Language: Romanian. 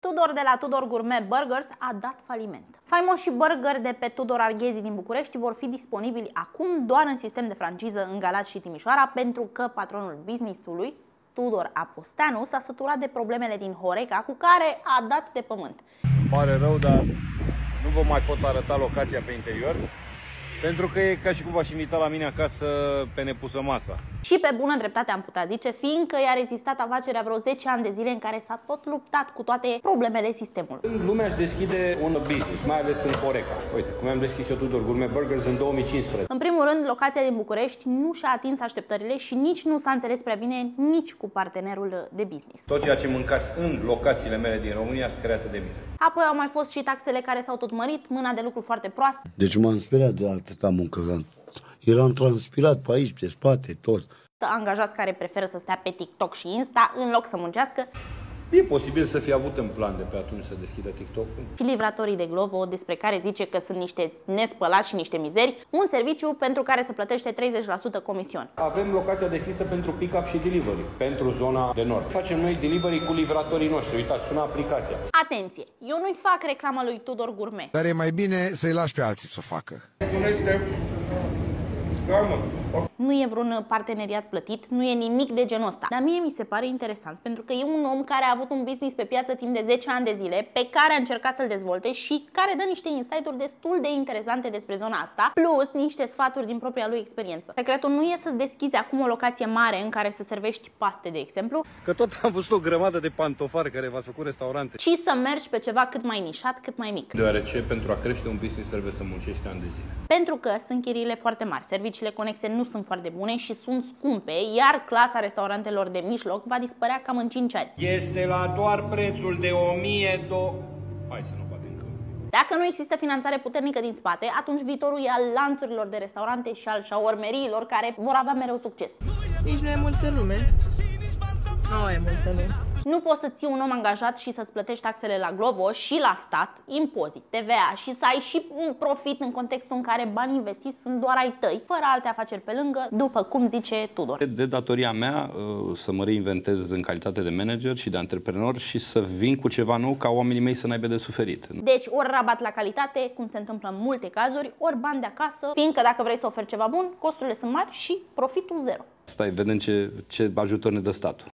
Tudor de la Tudor Gourmet Burgers a dat faliment. Faimoșii burgeri de pe Tudor Arghezi din București vor fi disponibili acum doar în sistem de franciză în Galați și Timișoara pentru că patronul businessului, Tudor Aposteanu, s-a săturat de problemele din Horeca cu care a dat de pământ. Îmi pare rău, dar nu vă mai pot arăta locația pe interior pentru că e ca și cum v-aș invita la mine acasă pe nepusă masa. Și pe bună dreptate am putea zice, fiindcă i-a rezistat afacerea vreo 10 ani de zile în care s-a tot luptat cu toate problemele sistemului. Lumea își deschide un business, mai ales în Horeca. Uite, cum am deschis eu Tudor Gourmet Burgers în 2015. În primul rând, locația din București nu și-a atins așteptările și nici nu s-a înțeles prea bine nici cu partenerul de business. Tot ceea ce mâncați în locațiile mele din România sunt create de mine. Apoi au mai fost și taxele care s-au tot mărit, mâna de lucru foarte proastă. Deci m-am speriat de atâta muncă. Eram transpirat pe aici, pe spate, tot. Angajați care preferă să stea pe TikTok și Insta în loc să muncească E posibil să fie avut în plan de pe atunci să deschidă TikTok-ul? și livratorii de Glovo, despre care zice că sunt niște nespălați și niște mizeri, un serviciu pentru care se plătește 30% comision. Avem locația deschisă pentru pick-up și delivery, pentru zona de nord. Facem noi delivery cu livratorii noștri. Uitați, sună aplicația. Atenție! Eu nu-i fac reclama lui Tudor Gourmet. Dar e mai bine să-i lași pe alții să o facă. Nu e vreun parteneriat plătit, nu e nimic de genul ăsta. Dar mie mi se pare interesant pentru că e un om care a avut un business pe piață timp de 10 ani de zile, pe care a încercat să-l dezvolte și care dă niște insight-uri destul de interesante despre zona asta, plus niște sfaturi din propria lui experiență. Secretul nu e să-ți deschizi acum o locație mare în care să servești paste, de exemplu, Că tot am văzut o grămadă de pantofari care v-ați făcut restaurante. ci să mergi pe ceva cât mai nișat, cât mai mic. Deoarece pentru a crește un business trebuie să muncești ani de zile. Pentru că sunt chiriile foarte mari, serviciile conexe nu sunt foarte bune și sunt scumpe, iar clasa restaurantelor de mijloc va dispărea cam în 5 ani. Este la doar prețul de 1000 do... Hai să nu batem că. Dacă nu există finanțare puternică din spate, atunci viitorul e al lanțurilor de restaurante și al șaormeriilor care vor avea mereu succes. Nici nu e multă lume. Nu e multă lume. Nu poți să ții un om angajat și să-ți plătești taxele la Glovo și la stat, impozit, TVA și să ai și un profit în contextul în care banii investiți sunt doar ai tăi, fără alte afaceri pe lângă, după cum zice Tudor. De datoria mea uh, să mă reinventez în calitate de manager și de antreprenor și să vin cu ceva nou ca oamenii mei să n-aibă de suferit. Deci ori rabat la calitate, cum se întâmplă în multe cazuri, ori bani de acasă, fiindcă dacă vrei să oferi ceva bun, costurile sunt mari și profitul zero. Stai, vedem ce, ce ajutor ne dă statul.